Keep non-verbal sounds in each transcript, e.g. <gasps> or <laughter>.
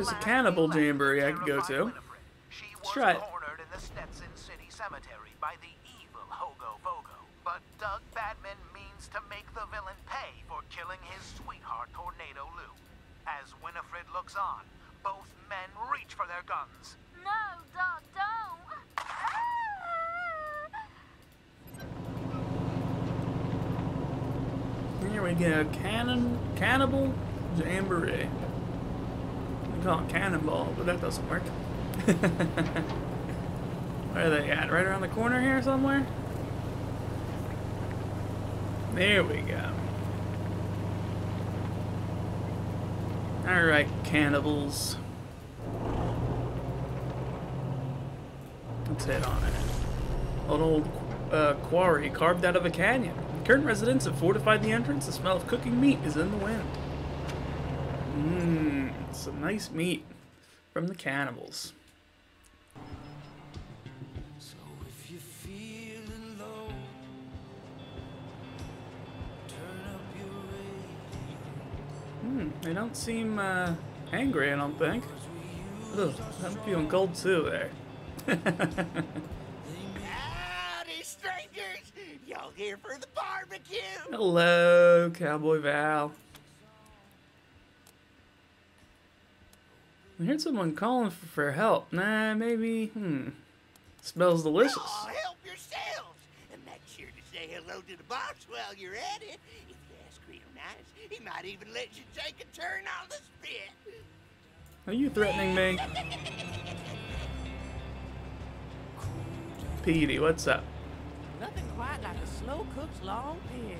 there's a cannibal jamboree I could go to. She Let's try it. cornered in the Stetson City Cemetery by the evil Hogo Fogo. But Doug Badman means to make the villain pay for killing his sweetheart, Tornado Lou. As Winifred looks on, both men reach for their guns. No, Doug, don't. Here we go, cannon, cannibal jamboree. Call it cannonball, but that doesn't work. <laughs> Where are they at? Right around the corner here somewhere? There we go. Alright, cannibals. Let's hit on it. An old uh, quarry carved out of a canyon. Current residents have fortified the entrance. The smell of cooking meat is in the wind. Mmm, some nice meat from the cannibals. So if you're feeling low, turn up your radio. Hmm, they don't seem uh, angry, I don't think. Ugh, I'm feeling cold too there. Howdy, strangers! Y'all here for the barbecue? Hello, Cowboy Val. I heard someone calling for, for help. Nah, maybe, hmm. Smells delicious. Oh, help yourselves! And make sure to say hello to the boss while you're at it. If you ask real nice, he might even let you take a turn on the spit. Are you threatening me? <laughs> Petey, what's up? Nothing quite like a slow cooked long pig.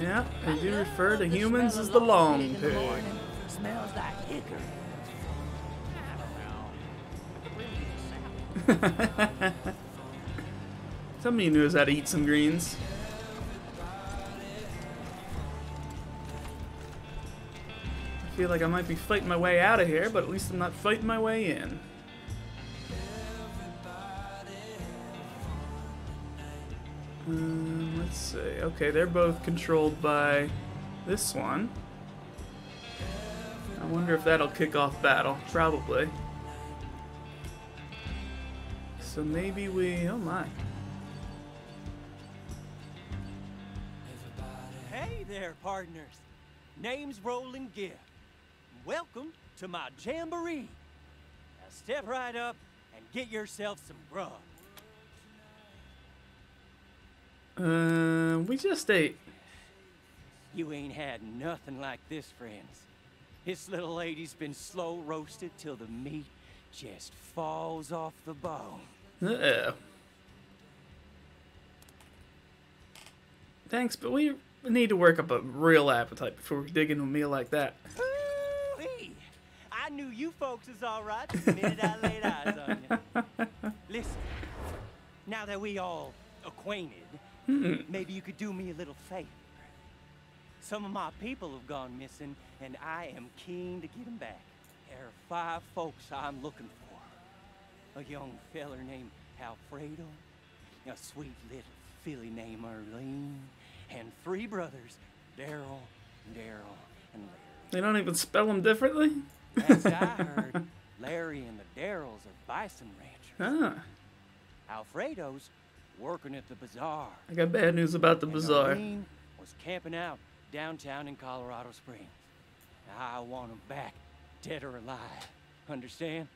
Yeah, they do I refer to humans as the long in the pig. morning. Smells like hickory. <laughs> Somebody knows how to eat some greens. I feel like I might be fighting my way out of here, but at least I'm not fighting my way in. Um, let's see. Okay, they're both controlled by this one. I wonder if that'll kick off battle. Probably. So maybe we. Oh my. Hey there, partners. Name's Roland Gibb. Welcome to my jamboree. Now step right up and get yourself some grub. Uh, we just ate. You ain't had nothing like this, friends. This little lady's been slow roasted till the meat just falls off the bone. Uh-oh. Thanks, but we need to work up a real appetite before we dig into a meal like that. Ooh-wee. I knew you folks was all right the minute I laid eyes on you. <laughs> Listen, now that we all acquainted, hmm. maybe you could do me a little favor. Some of my people have gone missing, and I am keen to get them back. There are five folks I'm looking for. A young feller named Alfredo, a sweet little filly named Arlene, and three brothers, Daryl, Daryl, and Larry. They don't even spell them differently? As I <laughs> heard, Larry and the Daryls are bison ranchers. Ah, Alfredo's working at the bazaar. I got bad news about the and bazaar. Arlene was camping out downtown in Colorado Springs. I want them back, dead or alive. Understand?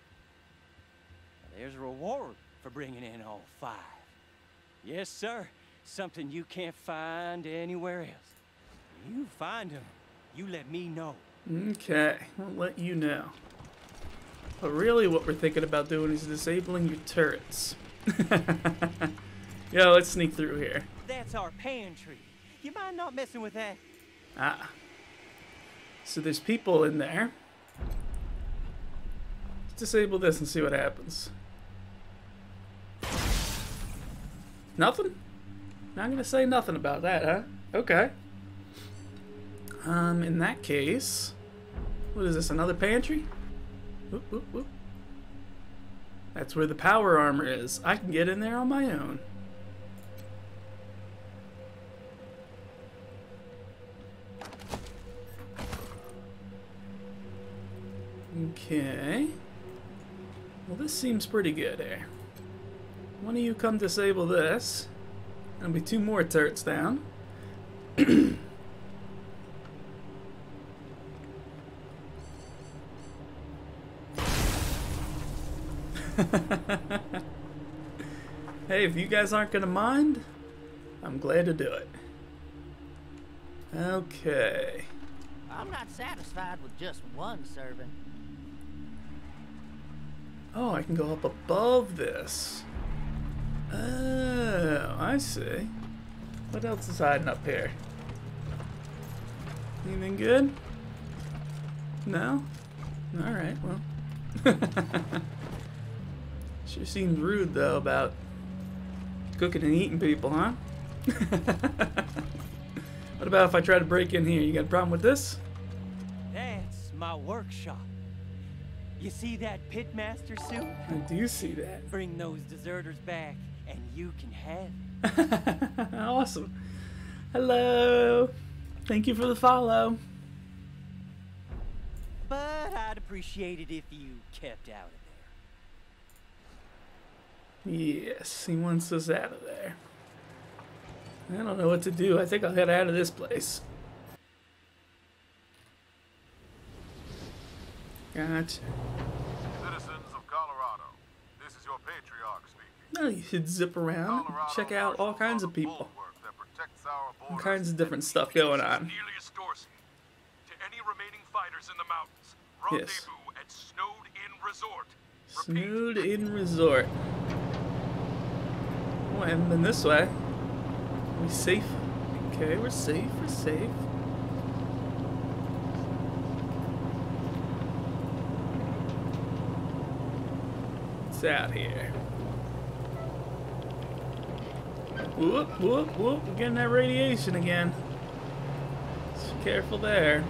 There's a reward for bringing in all five. Yes, sir. Something you can't find anywhere else. You find them, you let me know. Okay, I'll let you know. But really, what we're thinking about doing is disabling your turrets. <laughs> Yo, let's sneak through here. That's our pantry. You mind not messing with that? Ah. So there's people in there. Let's disable this and see what happens. Nothing? Not gonna say nothing about that, huh? Okay. Um, in that case, what is this? Another pantry? Whoop, whoop, whoop. That's where the power armor is. I can get in there on my own. Okay. Well, this seems pretty good here. One of you come disable this. There'll be two more turrets down. <laughs> hey, if you guys aren't gonna mind, I'm glad to do it. Okay. I'm not satisfied with just one servant. Oh, I can go up above this. Oh, I see. What else is hiding up here? Anything good? No? Alright, well. <laughs> sure seems rude, though, about cooking and eating people, huh? <laughs> what about if I try to break in here? You got a problem with this? That's my workshop. You see that pitmaster suit? I do see that. Bring those deserters back, and you can have it. <laughs> awesome. Hello. Thank you for the follow. But I'd appreciate it if you kept out of there. Yes, he wants us out of there. I don't know what to do. I think I'll head out of this place. Gotcha. Citizens of Colorado, this is your patriarch speaking. No, you should zip around check out all kinds of people. bulwark that protects our All kinds of different stuff going on. Cornelius Dorsey. To any remaining fighters in the mountains, Yes. at Snowed Inn Resort. Repeat, Snowed Inn Resort. Oh, I haven't been this way. Are we safe? Okay, we're safe. We're safe. It's out here? Whoop, whoop, whoop. We're getting that radiation again. So careful there.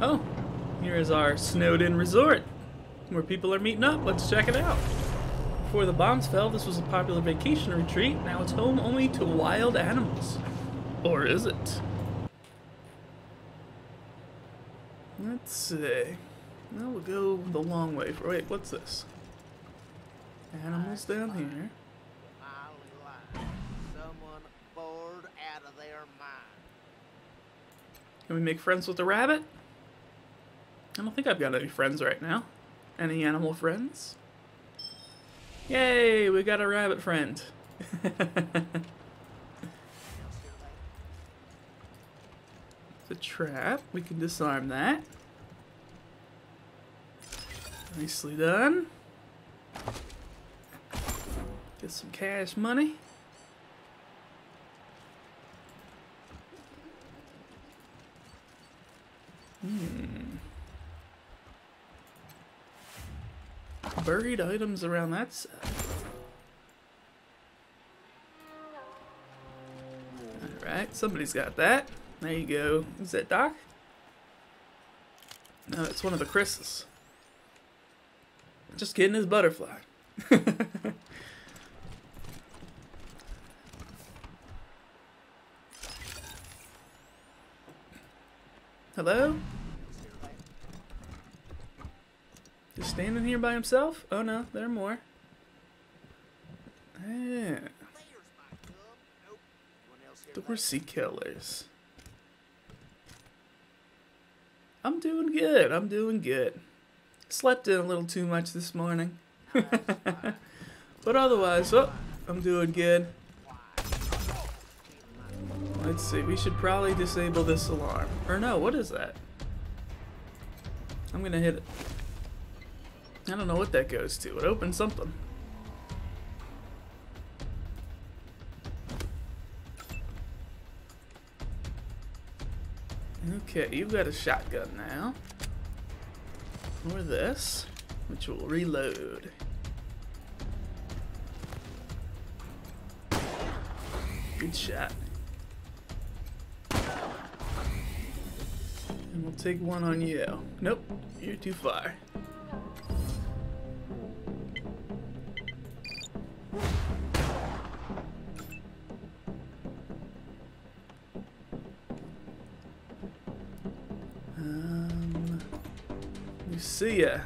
Oh, here is our snowed in resort where people are meeting up. Let's check it out. Before the bombs fell, this was a popular vacation retreat. Now it's home only to wild animals. Or is it? Let's see. Well, we'll go the long way. For, wait, what's this? Animals down here. Someone bored out of their mind. Can we make friends with the rabbit? I don't think I've got any friends right now. Any animal friends? Yay, we got a rabbit friend. <laughs> it's a trap. We can disarm that. Nicely done. Get some cash money. Hmm. Buried items around that side. Alright, somebody's got that. There you go. Is that Doc? No, it's one of the Chris's. Just kidding, his butterfly. <laughs> Hello? Just standing here by himself? Oh no, there are more. Yeah. Here Dorsey killers. I'm doing good. I'm doing good. Slept in a little too much this morning. <laughs> but otherwise, oh, I'm doing good. Let's see. We should probably disable this alarm. Or no, what is that? I'm gonna hit it. I don't know what that goes to. It opens something. Okay, you've got a shotgun now. Or this, which will reload. Good shot. And we'll take one on you. Nope, you're too far. Um, Lucia,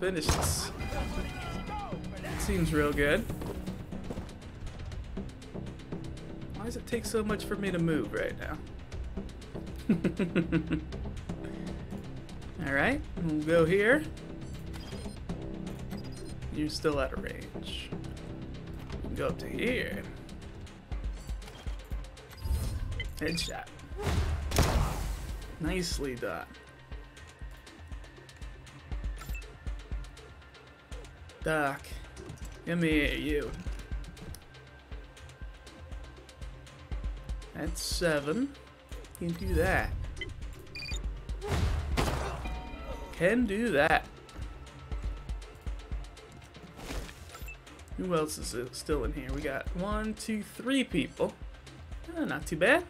finish this. Seems real good. Why does it take so much for me to move right now? <laughs> Alright, we'll go here. You're still out of range. Go up to here. Headshot. Nicely done. Doc, come here, you. That's seven. You Can do that. Can do that. Who else is still in here? We got one, two, three people. Uh, not too bad.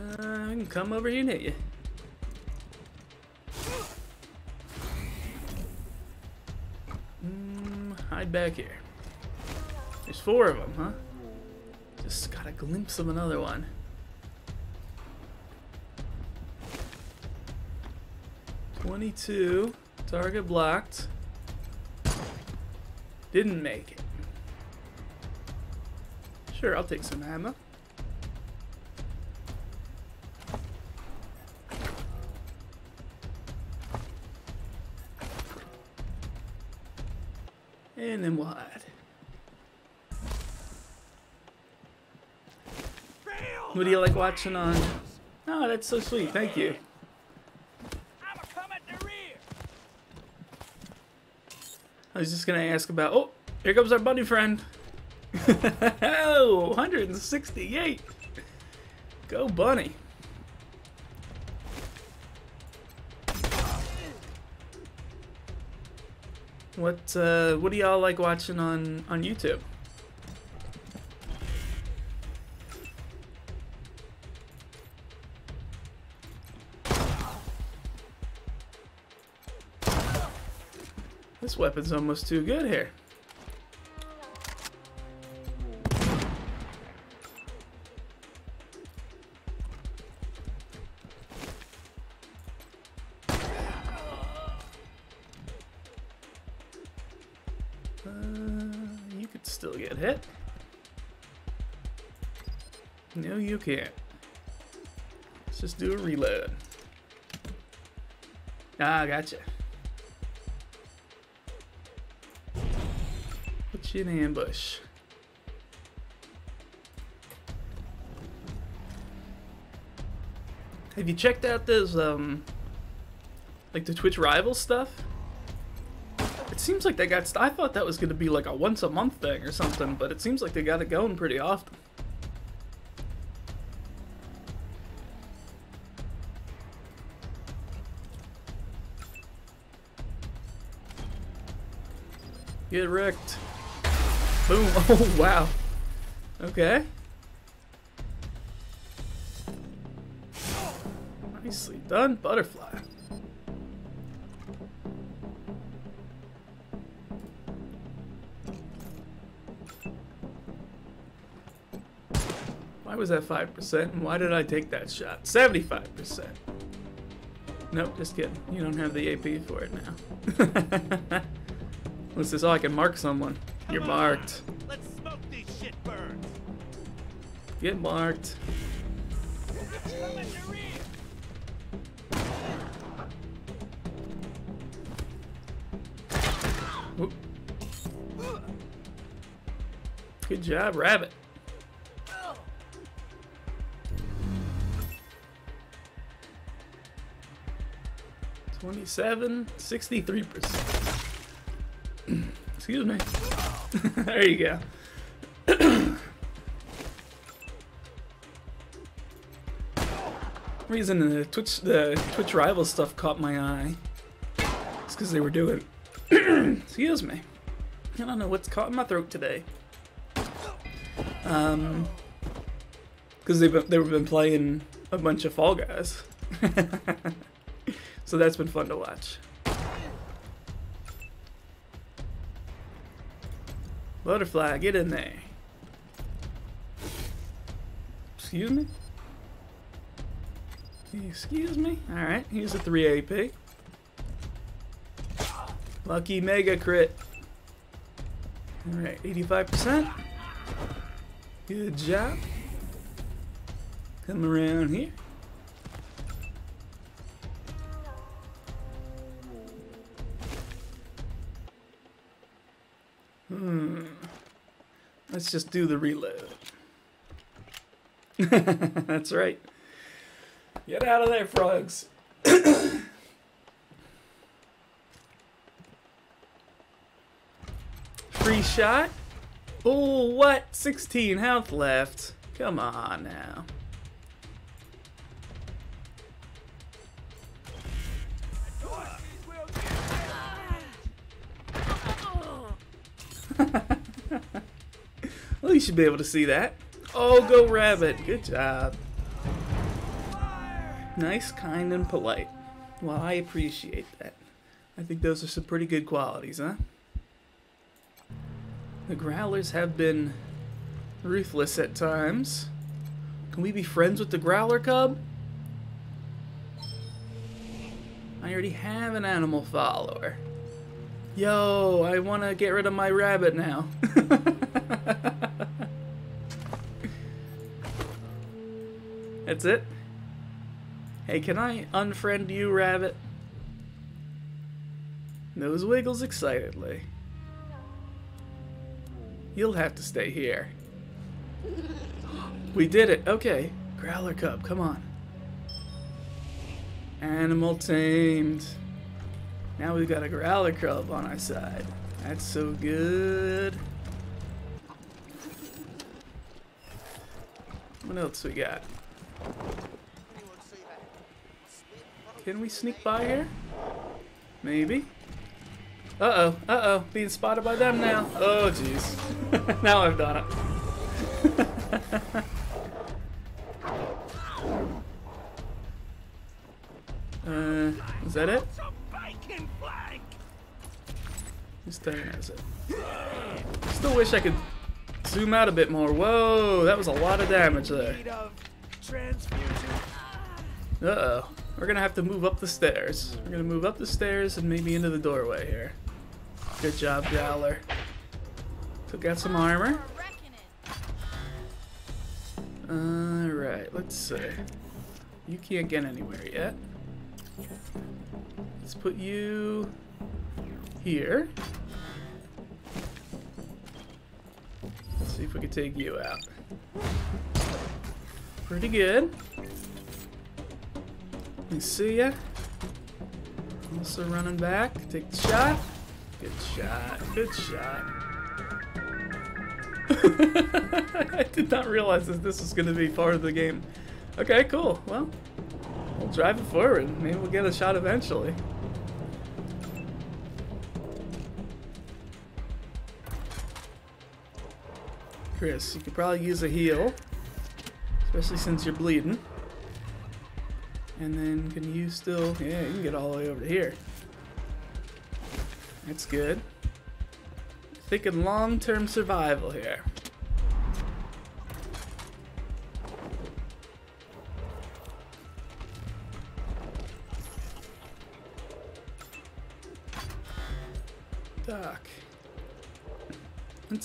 Uh, I can come over here and hit you. Mm, hide back here. There's four of them, huh? Just got a glimpse of another one. Twenty-two. Target blocked. Didn't make it. Sure, I'll take some ammo. And then we'll hide. What do you like watching on? Oh, that's so sweet. Thank you. I'ma come at the rear. I was just gonna ask about. Oh, here comes our bunny friend. oh, <laughs> 168. Go, bunny. What uh, what do y'all like watching on on YouTube? This weapon's almost too good here. Uh, you could still get hit. No, you can't. Let's just do a reload. Ah, gotcha. You ambush. Have you checked out those, um, like the Twitch rival stuff? It seems like they got. I thought that was going to be like a once a month thing or something, but it seems like they got it going pretty often. Get wrecked. Boom. <laughs> Oh, wow. Okay. Nicely done, butterfly. Why was that 5%? And why did I take that shot? 75%. Nope, just kidding. You don't have the AP for it now. What's <laughs> this? Oh, I can mark someone. You're marked. Let's smoke these shit birds. Get marked. Come at the rear. Whoop. Good job, rabbit. Twenty-seven, sixty-three percent. <clears throat> Excuse me. There you go. Reason the Twitch the Twitch rival stuff caught my eye. It's because they were doing. <clears throat> Excuse me. I don't know what's caught in my throat today. Um, because they've been, they've been playing a bunch of Fall Guys, <laughs> so that's been fun to watch. Butterfly, get in there. Excuse me? Excuse me? Alright, here's a 3 AP. Lucky mega crit. Alright, 85%. Good job. Come around here. Let's just do the reload. <laughs> That's right. Get out of there, frogs. <coughs> Free shot. Oh, what? 16 health left. Come on now. <laughs> well, you should be able to see that. Oh, go rabbit. Good job. Nice, kind, and polite. Well, I appreciate that. I think those are some pretty good qualities, huh? The Growlers have been ruthless at times. Can we be friends with the Growler Cub? I already have an animal follower. Yo, I want to get rid of my rabbit now. <laughs> That's it? Hey, can I unfriend you, rabbit? Nose wiggles excitedly. You'll have to stay here. <gasps> We did it. Okay. Growler Cub, come on. Animal tamed. Now we've got a Growler Cub on our side. That's so good. What else we got? Can we sneak by here? Maybe. Uh-oh, uh-oh, being spotted by them now. Oh, jeez. <laughs> now I've done it. <laughs> uh, is that it? Who's taking is it? Still wish I could zoom out a bit more. Whoa, that was a lot of damage there. Uh-oh. We're gonna have to move up the stairs. We're gonna move up the stairs and maybe into the doorway here. Good job, Growler. Took out some armor. Alright, let's see. You can't get anywhere yet. Let's put you here. Let's see if we can take you out. Pretty good. We see ya. Also running back. Take the shot. Good shot. Good shot. <laughs> I did not realize that this was going to be part of the game. Okay, cool. Well, we'll drive it forward. Maybe we'll get a shot eventually. Chris, you could probably use a heal. Especially since you're bleeding. And then can you still... Yeah, you can get all the way over to here. That's good. Thinking long-term survival here.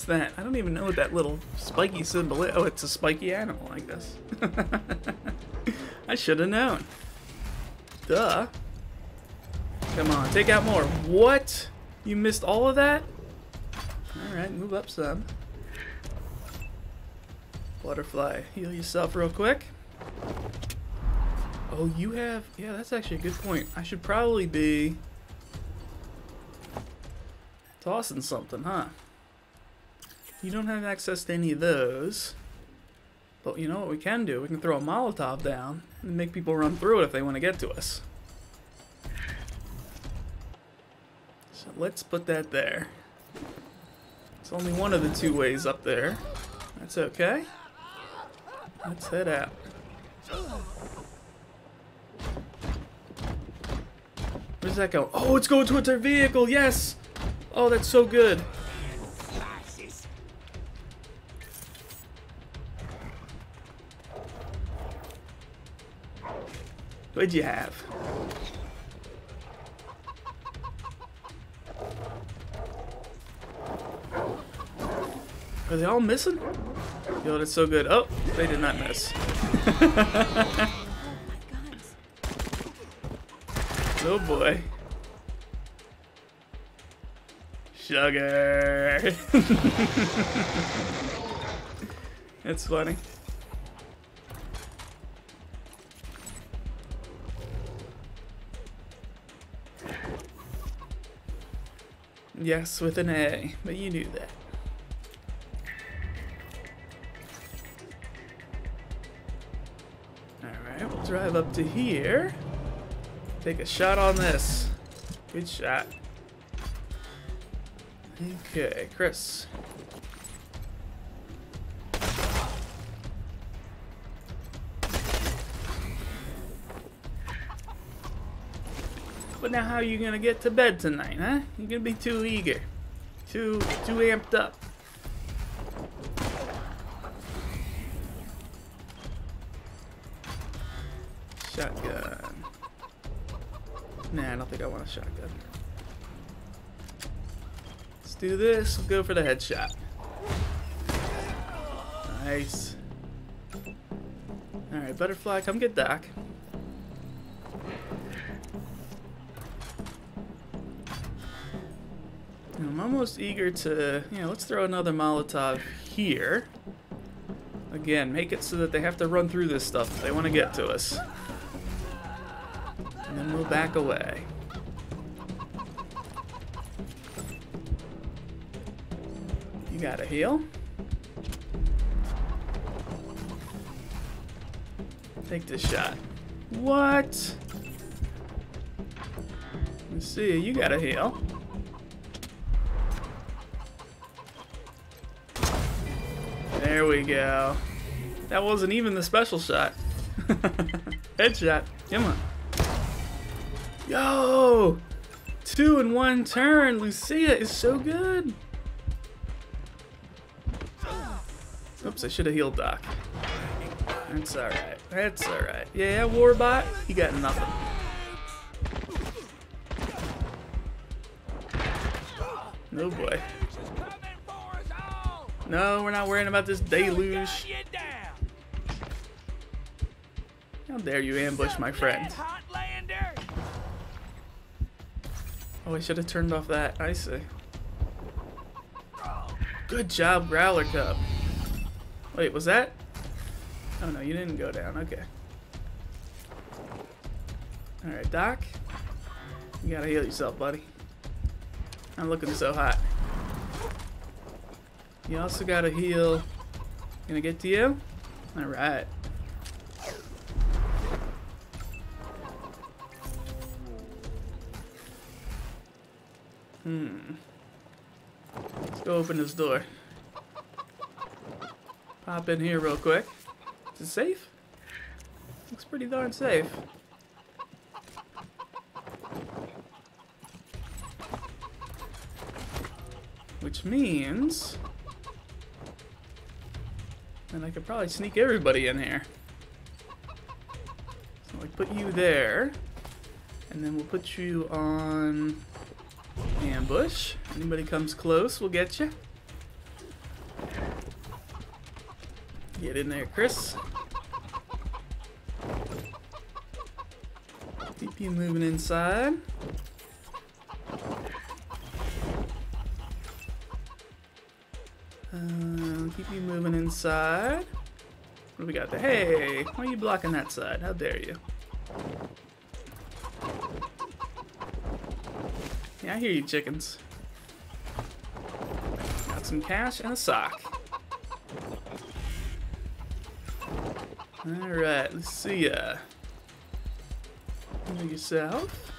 What's that? I don't even know what that little spiky symbol is. Oh, it's a spiky animal, I guess. <laughs> I should have known. Duh. Come on, take out more. What? You missed all of that? Alright, move up some. Butterfly, heal yourself real quick. Oh, you have... Yeah, that's actually a good point. I should probably be... Tossing something, huh? You don't have access to any of those. But you know what we can do? We can throw a Molotov down and make people run through it if they want to get to us. So let's put that there. It's only one of the two ways up there. That's okay. Let's head out. Where's that go? Oh, it's going towards our vehicle! Yes! Oh, that's so good. What'd you have? Are they all missing? Yo, that's so good. Oh, they did not miss. <laughs> oh boy. Sugar. <laughs> That's funny. Yes, with an A, but you knew that. Alright, we'll drive up to here. Take a shot on this. Good shot. Okay, Chris. But now how are you gonna get to bed tonight, huh? You're gonna be too eager. Too too amped up. Shotgun. Nah, I don't think I want a shotgun. Let's do this. We'll go for the headshot. Nice. Alright, Butterfly, come get Doc. I'm almost eager to, you know, let's throw another Molotov here. Again, make it so that they have to run through this stuff if they want to get to us. And then we'll back away. You gotta heal. Take this shot. What? Let's see, you gotta heal. Go. That wasn't even the special shot. <laughs> Headshot. Come on. Yo! Two in one turn. Lucia is so good. Oops, I should have healed Doc. That's alright. That's alright. Yeah, Warbot, you got nothing. No boy. No, we're not worrying about this deluge. How dare you ambush my friend? Oh, I should have turned off that. I see. Good job, Growler Cub. Wait, was that? Oh no, you didn't go down. Okay. Alright, Doc. You gotta heal yourself, buddy. I'm looking so hot. You also got a heal. Gonna get to you? Alright. Hmm. Let's go open this door. Pop in here real quick. Is it safe? Looks pretty darn safe. Which means... And I could probably sneak everybody in here. So I put you there. And then we'll put you on ambush. Anybody comes close, we'll get you. Get in there, Chris. Keep you moving inside. Uh, keep you moving inside. What do we got there? Hey, why are you blocking that side? How dare you? Yeah, I hear you, chickens. Got some cash and a sock. Alright, let's see ya. Heal yourself.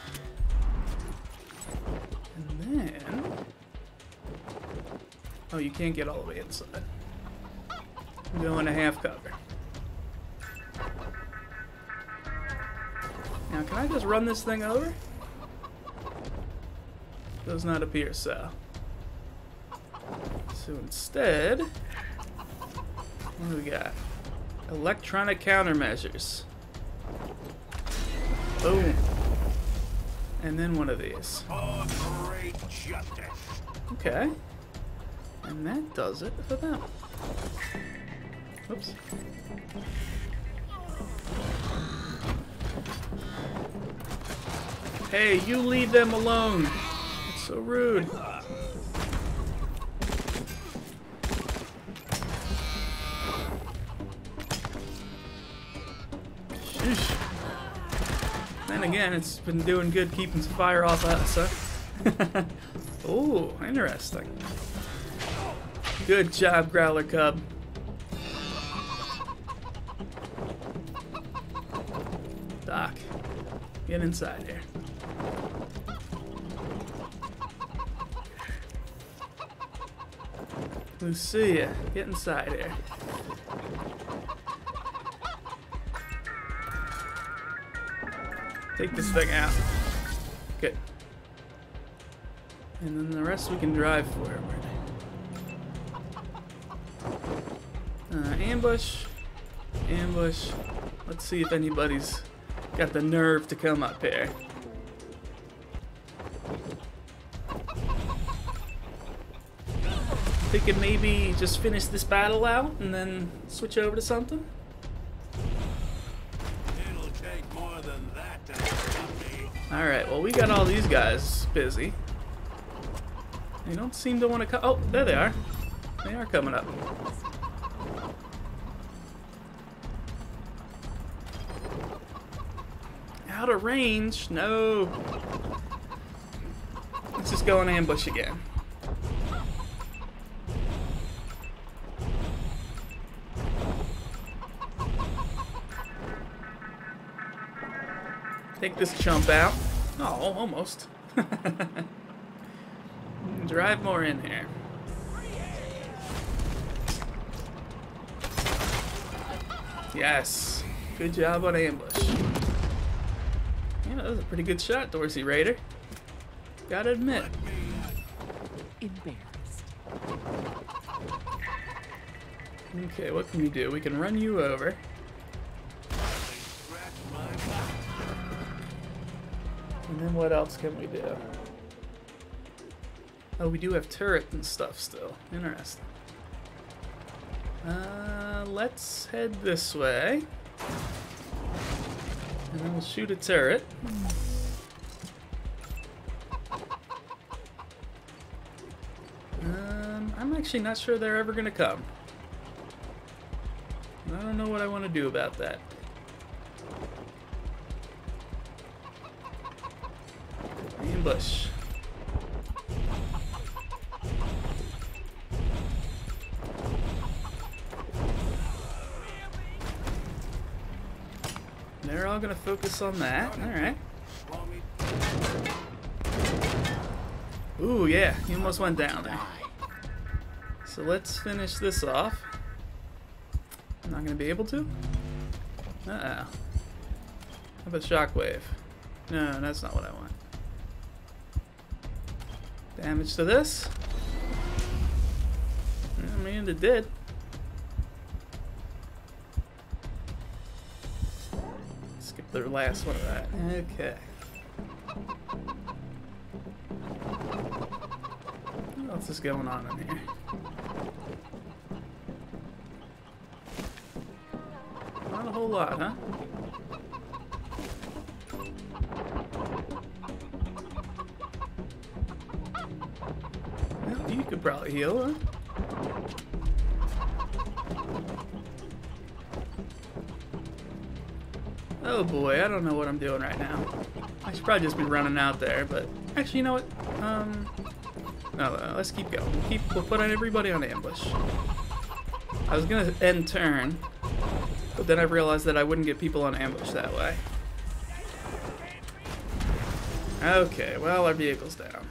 Oh, you can't get all the way inside. Go in a half cover. Now, can I just run this thing over? Does not appear so. So instead, what do we got? Electronic countermeasures. Boom. And then one of these. Oh, justice. Okay. And that does it for them. Oops. Hey, you leave them alone. That's so rude. Sheesh. Then again, it's been doing good keeping fire off us, huh? <laughs> oh, interesting. Good job, Growler Cub. Doc, get inside here. Lucia, get inside here. Take this thing out. Good. And then the rest we can drive forward. Uh, ambush. Ambush. Let's see if anybody's got the nerve to come up here. Thinking maybe just finish this battle out and then switch over to something? It'll take more than that to stop me. Alright, well we got all these guys busy. They don't seem to want to come. Oh, there they are. They are coming up. Out of range? No. Let's just go and ambush again. Take this chump out. Oh, almost. <laughs> Drive more in here. Yes. Good job on ambush. Was a pretty good shot, Dorsey Raider. Gotta admit. Embarrassed. Okay, what can we do? We can run you over. Scratch my back. And then what else can we do? Oh, we do have turret and stuff still. Interesting. Uh, let's head this way. Then we'll shoot a turret. Um, I'm actually not sure they're ever gonna come. I don't know what I want to do about that. Ambush. Focus on that. Alright. Ooh, yeah, he almost went down there. So let's finish this off. I'm not gonna be able to? Uh-oh. How about shockwave? No, that's not what I want. Damage to this? I mean, it did. The last one of that. Okay. What else is going on in here? Not a whole lot, huh? Well, you could probably heal, huh? Oh boy, I don't know what I'm doing right now. I should probably just be running out there, but actually, you know what? Um, no, no, let's keep going. We'll keep, we'll put on everybody on ambush. I was gonna end turn, but then I realized that I wouldn't get people on ambush that way. Okay, well, our vehicle's down.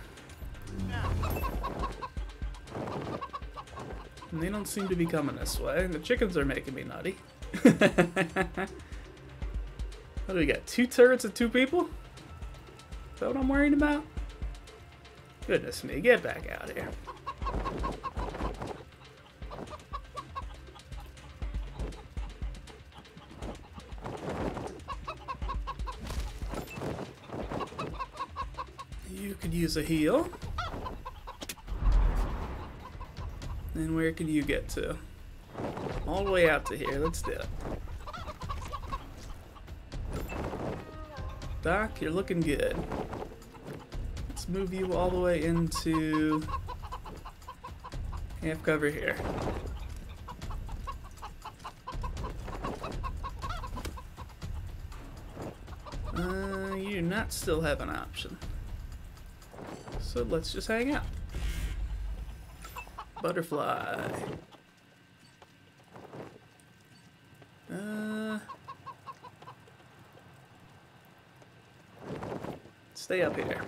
And they don't seem to be coming this way. The chickens are making me nutty. <laughs> What do we got? Two turrets and two people? Is that what I'm worried about? Goodness me, get back out here. You could use a heal. And where can you get to? All the way out to here. Let's do it. Doc, you're looking good. Let's move you all the way into half cover here. Uh, you do not still have an option. So let's just hang out. Butterfly. Uh, stay up here.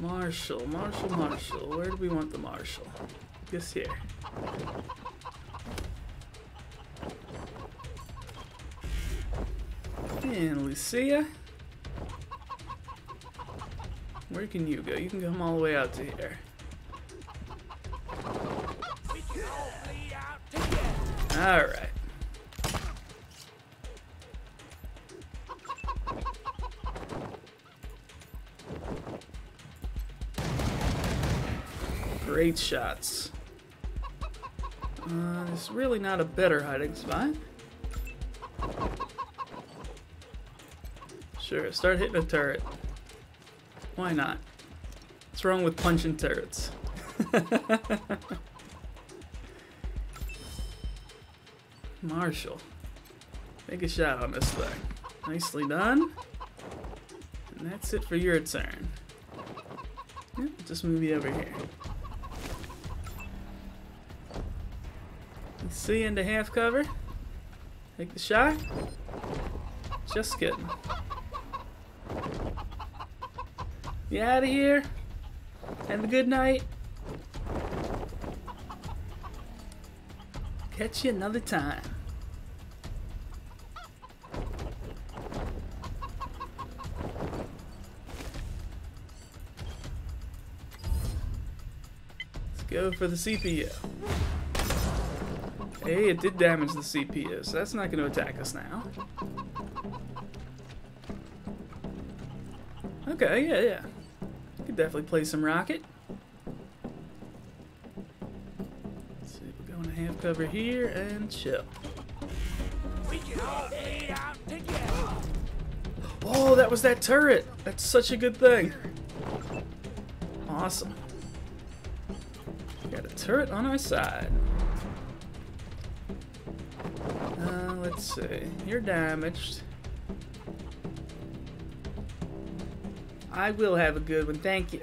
Marshall, Marshall, Marshall. Where do we want the Marshall? Guess here. And Lucia. Where can you go? You can come all the way out to here. Alright. Great shots. Uh, there's really not a better hiding spot. Sure, start hitting a turret. Why not? What's wrong with punching turrets? <laughs> Marshall. Make a shot on this thing. Nicely done. And that's it for your turn. Yep, just move you over here. See into half cover. Take the shot. Just kidding. You out of here? Have a good night. Catch you another time. Let's go for the CPU. Hey, it did damage the CPU, so that's not going to attack us now. Okay, yeah, yeah. Could definitely play some Rocket. Let's see, we're going to half cover here and chill. Oh, that was that turret! That's such a good thing. Awesome. Got a turret on our side. Let's see. You're damaged. I will have a good one, thank you.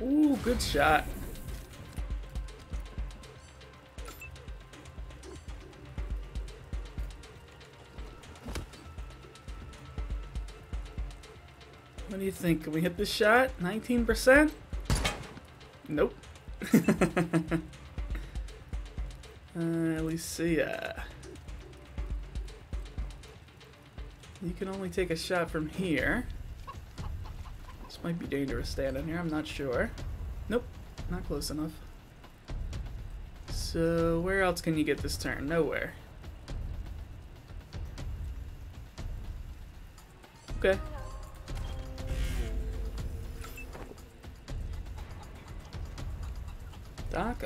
Ooh, good shot. What do you think? Can we hit this shot? 19%? Nope. <laughs> uh, Lucia. You can only take a shot from here. This might be dangerous standing here, I'm not sure. Nope, not close enough. So, where else can you get this turn? Nowhere.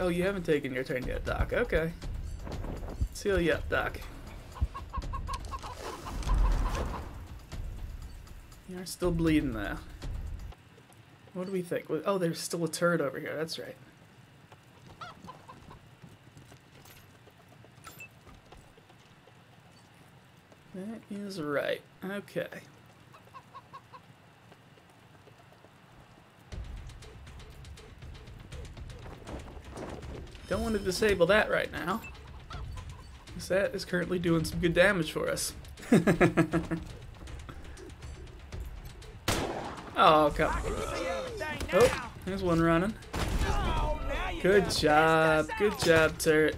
Oh, you haven't taken your turn yet, Doc. Okay. Seal you up, Doc. You're still bleeding, though. What do we think? Oh, there's still a turret over here. That's right. That is right. Okay. Don't want to disable that right now. Because that is currently doing some good damage for us. <laughs> oh, come Oh, there's one running. Good job. Good job, turret.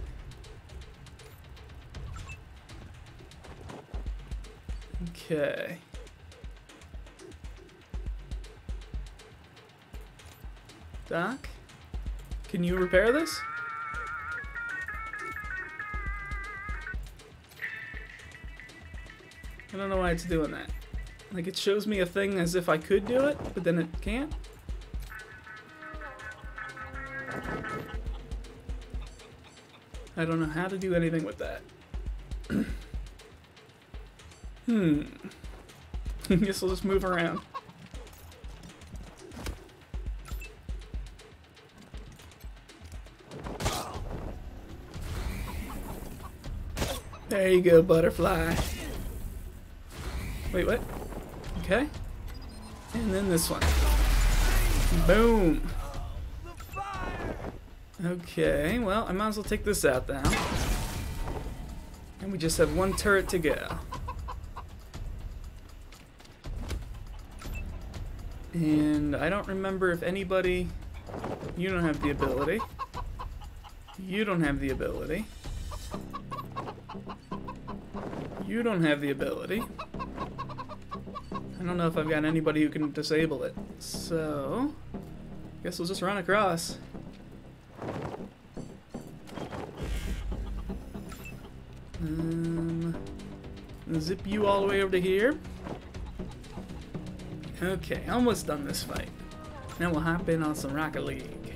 Okay. Doc? Can you repair this? Don't know why it's doing that. Like, it shows me a thing as if I could do it, but then it can't. I don't know how to do anything with that. <clears throat> hmm. <laughs> I guess we'll just move around. There you go, butterfly. Wait, what? Okay. And then this one. Boom. Okay, well, I might as well take this out now. And we just have one turret to go. And I don't remember if anybody... You don't have the ability. You don't have the ability. You don't have the ability. I don't know if I've got anybody who can disable it. So, guess we'll just run across. Um, zip you all the way over to here. Okay, almost done this fight. Now we'll hop in on some Rocket League.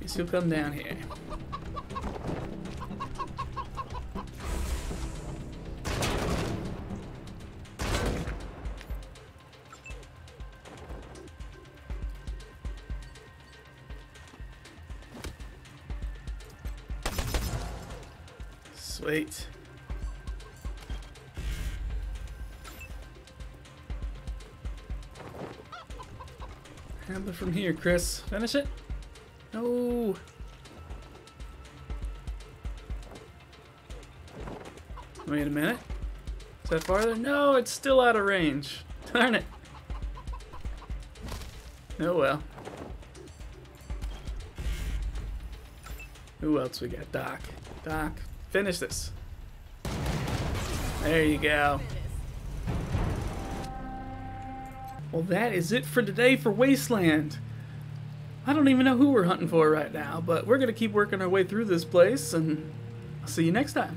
Guess you'll come down here. Sweet. Handle from here, Chris. Finish it. No. Wait a minute. Is that farther? No, it's still out of range. Darn it. Oh well. Who else we got? Doc. Doc, finish this. There you go. Well, that is it for today for Wasteland. I don't even know who we're hunting for right now, but we're going to keep working our way through this place, and I'll see you next time.